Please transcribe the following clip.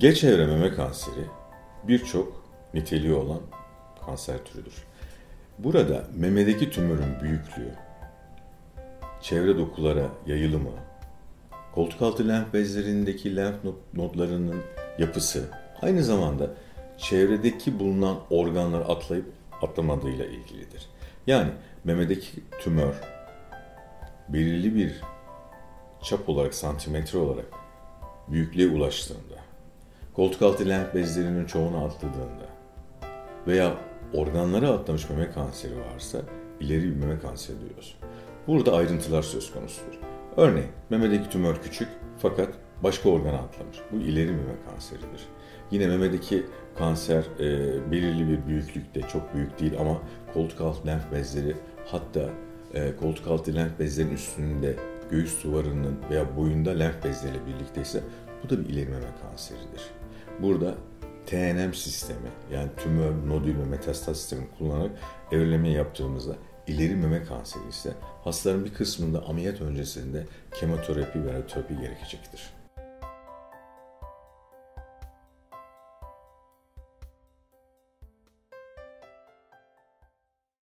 Geç evre meme kanseri birçok niteliği olan kanser türüdür. Burada memedeki tümörün büyüklüğü, çevre dokulara yayılımı, koltuk altı lenf bezlerindeki lenf nodlarının yapısı, aynı zamanda çevredeki bulunan organları atlayıp atlamadığıyla ilgilidir. Yani memedeki tümör belirli bir çap olarak, santimetre olarak büyüklüğe ulaştığında, koltuk altı lenf bezlerinin çoğunu atladığında veya organlara atlamış meme kanseri varsa ileri bir meme kanseri diyoruz. Burada ayrıntılar söz konusudur. Örneğin memedeki tümör küçük fakat başka organa atlamış. Bu ileri meme kanseridir. Yine memedeki kanser e, belirli bir büyüklükte, çok büyük değil ama koltuk altı lenf bezleri hatta e, koltuk altı lenf bezlerinin üstünde göğüs duvarının veya boyunda lenf bezleriyle birlikteyse bu da bir ileri meme kanseridir. Burada TNM sistemi yani tümör, nodül ve metastaz sistemi kullanarak evreleme yaptığımızda ileri meme kanseri ise hastaların bir kısmında ameliyat öncesinde kemoterapi veya terapi gerekecektir.